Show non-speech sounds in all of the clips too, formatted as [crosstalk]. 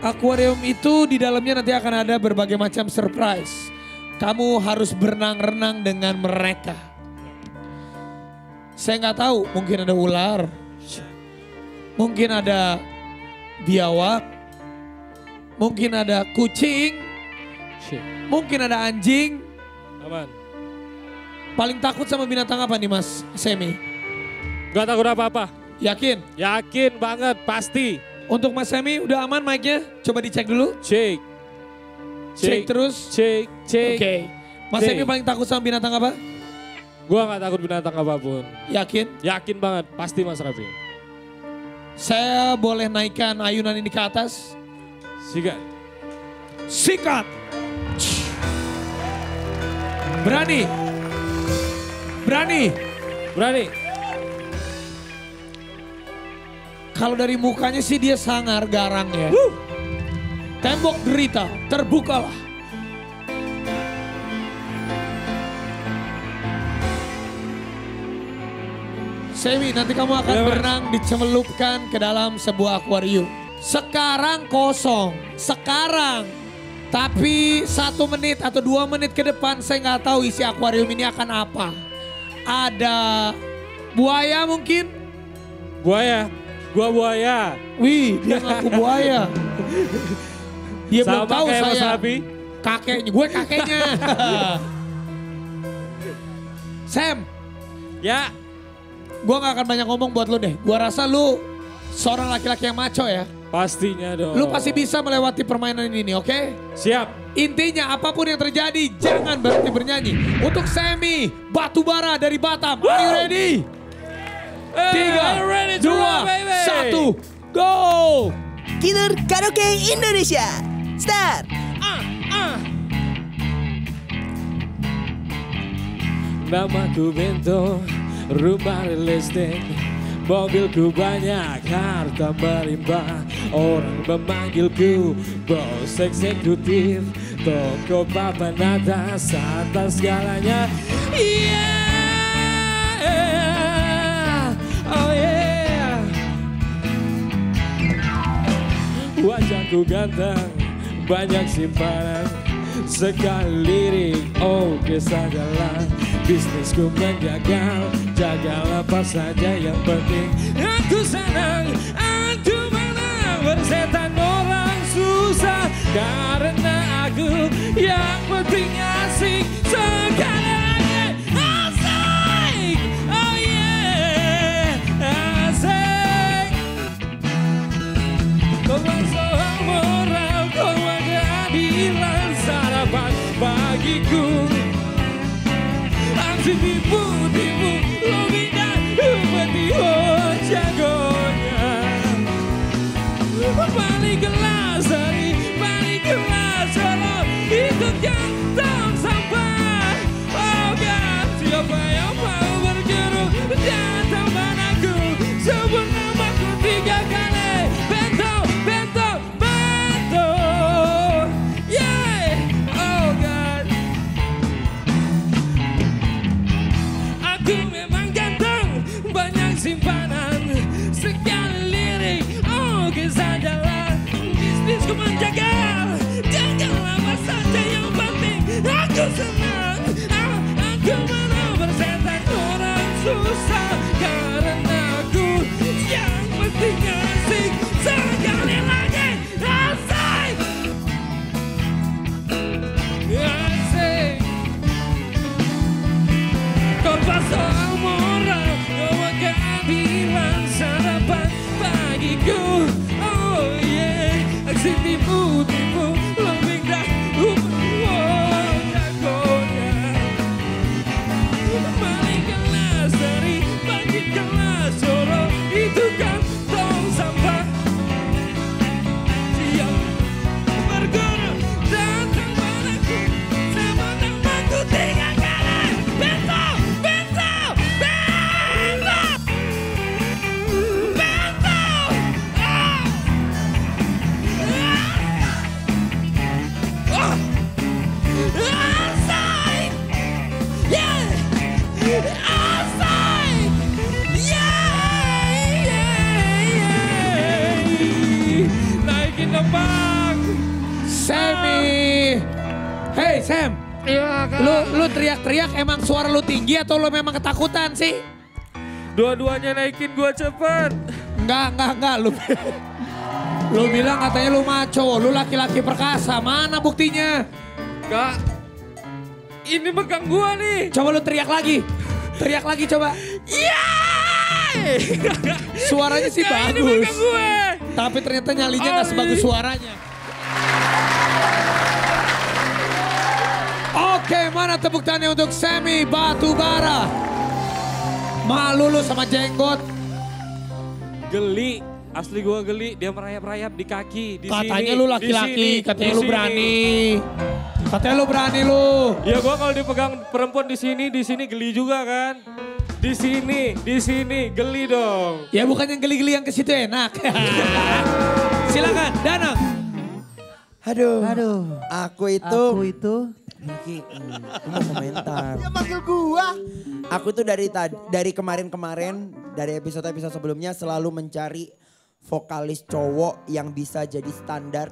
Aquarium itu di dalamnya nanti akan ada berbagai macam surprise. Kamu harus berenang-renang dengan mereka. Saya nggak tahu, mungkin ada ular, mungkin ada biawak, mungkin ada kucing, mungkin ada anjing. Aman. Paling takut sama binatang apa nih Mas Semi? Gak takut apa-apa. Yakin? Yakin banget, pasti. Untuk Mas Semi udah aman mic-nya? Coba dicek dulu. Cek. Cek terus. Cek, cek. Oke. Mas Cek. Semi paling takut sama binatang apa? Gua gak takut binatang apa pun. Yakin? Yakin banget, pasti Mas Raffi. Saya boleh naikkan ayunan ini ke atas? Sikat. Sikat! Berani? Berani? Berani? Kalau dari mukanya sih dia sangar garang ya. Tembok derita, terbukalah. Semi, nanti kamu akan Ya, berenang dicemelupkan ke dalam sebuah akuarium. Sekarang kosong, sekarang. Tapi satu menit atau dua menit ke depan saya nggak tahu isi akuarium ini akan apa. Ada buaya mungkin? Buaya. Gua buaya. Wih, dia ngaku buaya. Dia belum Sama tahu kayak saya Raffi. kakeknya, gue kakeknya. Sam, Ya. gue gak akan banyak ngomong buat lu deh. Gue rasa lu seorang laki-laki yang maco ya. Pastinya dong. Lu pasti bisa melewati permainan ini, oke? Siap. Intinya apa pun yang terjadi, jangan berhenti bernyanyi. Untuk Semi, Batubara dari Batam, are you ready? Tiga, Are you ready to dua, satu, go! Killer Karaoke Indonesia. Start. Namaku Bento, rumah listrik Mobilku banyak, harta melimpah Orang memanggilku bos eksekutif. Toko papan atas, atas segalanya. Yeah, Wajahku ganteng, banyak simpanan. Sekali lirik, oke sajalah Bisnisku menjagal, jagal apa saja yang penting. Aku senang, aku menang. Bersetan orang susah Karena aku yang penting asik. Sekali bagiku. Aksi tipu-tipu, Sam, Iya kak. lu lu teriak-teriak emang suara lu tinggi atau lu memang ketakutan sih? Dua-duanya naikin gua cepet. Enggak, enggak, enggak. Lu, [laughs] lu bilang katanya lu maco, lu laki-laki perkasa. Mana buktinya? Kak. Ini megang gua nih. Coba lu teriak lagi. Teriak lagi coba. Iya. Suaranya sih Ini bagus. megang gue. Tapi ternyata nyalinya nggak Oh, sebagus suaranya. Oke, mana tepuk tangannya untuk Semi Batubara. Malu lu sama jenggot. Geli. Asli gua geli. Dia merayap-rayap di kaki. Di Katanya sini, lu laki-laki, katanya di lu sini. berani. Katanya lu berani lu. Ya gua kalau dipegang perempuan di sini, di sini geli juga kan. Di sini, di sini geli dong. Ya bukan yang geli-geli yang ke situ enak. [laughs] Silakan, Danang. Aduh. Aduh. Aku itu. Aku itu Niki, hmm, aku mau komentar. dia manggil gua. Aku tuh dari tadi, dari kemarin-kemarin, dari episode-episode sebelumnya selalu mencari vokalis cowok yang bisa jadi standar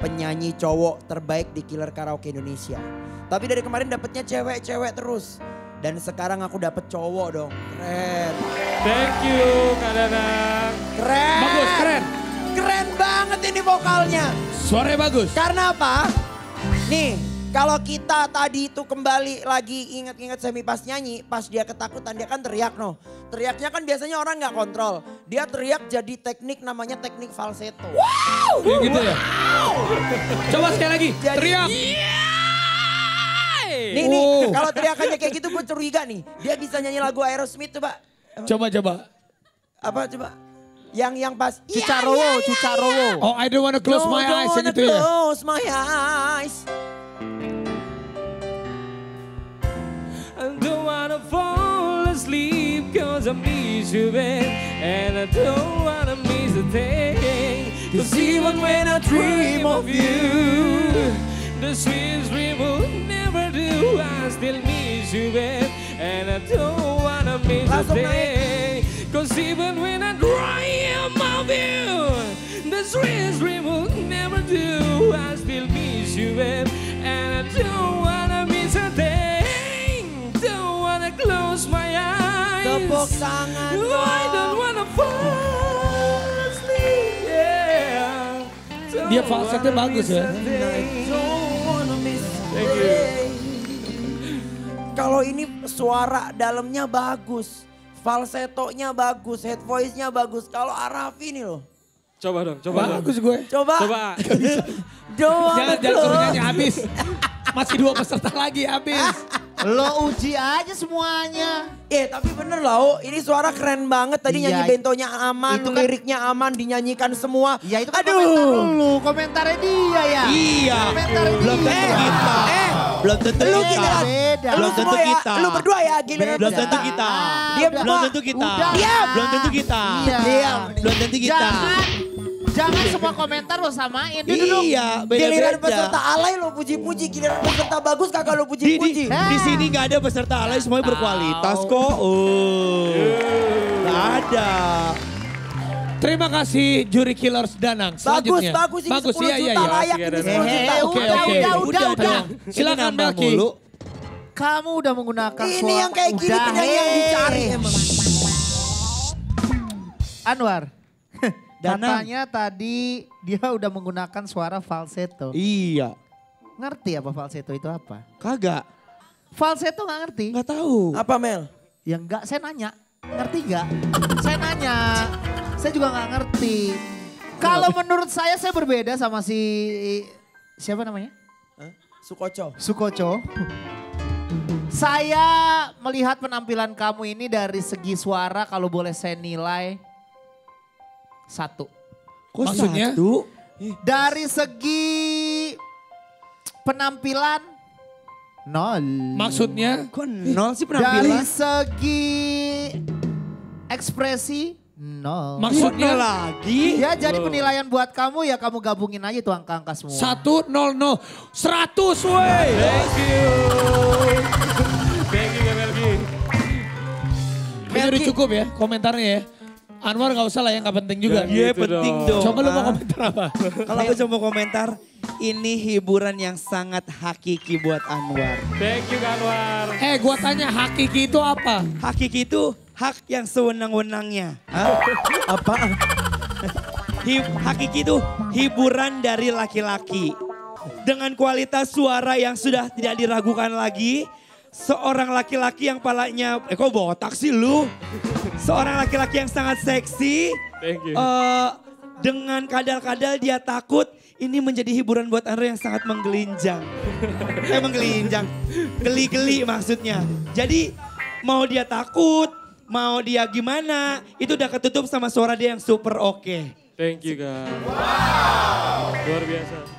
penyanyi cowok terbaik di Killer Karaoke Indonesia. Tapi dari kemarin dapetnya cewek-cewek terus. Dan sekarang aku dapet cowok dong. Keren. Thank you Kak Danang. Keren. Bagus, keren. Keren banget ini vokalnya. Suaranya bagus. Karena apa? Nih, kalau kita tadi itu kembali lagi ingat-ingat semi pas nyanyi, pas dia ketakutan dia kan teriak no. Teriaknya kan biasanya orang nggak kontrol. Dia teriak jadi teknik namanya teknik falsetto. Ya gitu ya. Coba sekali lagi, Jadi- teriak. Nih nih, Oh. kalau teriakannya kayak gitu gue curiga nih. Dia bisa nyanyi lagu Aerosmith coba. Coba coba. Apa coba? Yang yang pas Cicarowo, Cicarowo. Oh, I don't wanna close No, my don't eyes yang wanna itu ya. Close my eyes. Fall asleep cause I miss you, babe. And I don't wanna miss a thing. Cause even when I dream of you, the sweetest dream will never do. I still miss you, babe. And I don't wanna miss a Langsung thing. Cause even when I dream of you, the sweetest dream will never do. I still miss you, babe. Tepuk tangan No, I don't wanna fall asleep. Yeah. Don't Dia falsetnya wanna bagus miss ya. Thank you. Kalau ini suara dalamnya bagus, falsetonya bagus, head voice-nya bagus. Kalau Arafi ini loh. Coba dong, coba dong. Bagus gue. Coba. Coba. [laughs] Jangan jangan suruh nyanyi habis. Masih dua peserta lagi habis. [laughs] Lo uji aja semuanya. Eh tapi bener loh, ini suara keren banget. Tadi Iya, nyanyi bentonya aman, itu kan- liriknya aman, dinyanyikan semua. Ya itu kan komentar Aduh. lu, komentarnya dia ya. Iya. Komentarnya Belum dia. tentu kita. Eh, Belum tentu lu kita. giliran. Beda. Lu Belum tentu ya, kita. lu berdua ya giliran Belum tentu kita. Diam Udah. Belum tentu kita. Udah. Diam. Belum tentu kita. Iya. Diam. Belum tentu kita. Jangan, jangan semua komentar lo samain. Dia duduk. Iya, Giliran beda-beda. peserta alay lo puji-puji, giliran peserta bagus kagak lo Di, di, puji-puji. di sini nggak ada peserta alay semuanya berkualitas kok. Oh. Nggak ada. Terima kasih juri Killers Danang. Bagus, Selanjutnya. bagus ini 10 iya, iya, juta iya. layak Asik, ini ada 10 Hehe, juta. Oke, udah, oke. udah, udah, udah. Silakan, Ini nambah Melki. mulu. Kamu udah menggunakan Ini suara. yang kayak gini Udah, penyanyi yang dicari emang. Anwar. Danang. Katanya tadi dia udah menggunakan suara falsetto. Iya. Ngerti apa falsetto itu apa? Kagak. Falsetto nggak ngerti? Nggak tahu. Apa Mel? Ya enggak, saya nanya. Ngerti nggak? [coughs] saya nanya. Saya juga nggak ngerti. Kalau menurut saya, saya berbeda sama si... Siapa namanya? Hah? Sukoco. Sukoco. Saya melihat penampilan kamu ini dari segi suara kalau boleh saya nilai satu. Kok Maksudnya? satu? Dari segi penampilan nol. Maksudnya Kok nol sih Dari penampilan? segi ekspresi nol. Maksudnya nol lagi? Ya jadi penilaian buat kamu ya kamu gabungin aja tuh angka-angka semua. satu nol nol seratus woi. Thank you. Thank you Melki. Ini udah cukup ya komentarnya ya. Anwar gak usah lah yang gak penting juga. Iya Gitu penting dong. dong. Coba lu mau komentar apa? [laughs] Kalau aku cuma komentar, Ini hiburan yang sangat hakiki buat Anwar. Thank you Anwar. Eh gua tanya hakiki itu apa? Hakiki itu hak yang sewenang-wenangnya. Hah? [laughs] Apaan? Hi- hakiki itu hiburan dari laki-laki. Dengan kualitas suara yang sudah tidak diragukan lagi. Seorang laki-laki yang palanya, eh kok botak sih lu? Seorang laki-laki yang sangat seksi. Thank you. eh, dengan kadal-kadal dia takut. Ini menjadi hiburan buat Andro yang sangat menggelinjang. eh menggelinjang, geli-geli maksudnya. Jadi mau dia takut, mau dia gimana, itu udah ketutup sama suara dia yang super oke. Thank you Kak. Wow. Luar biasa.